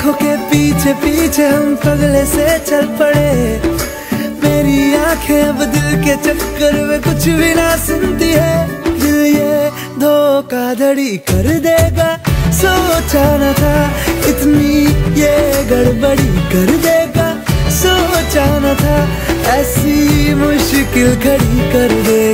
आँखों के पीछे पीछे हम पगले से चल पड़े। मेरी आँखें अब दिल के चक्कर में कुछ भी ना सुनती है। दिल ये धोखा धड़ी कर देगा। सोचा न था इतनी ये गड़बड़ी कर देगा। सोचा न था ऐसी मुश्किल खड़ी कर देगा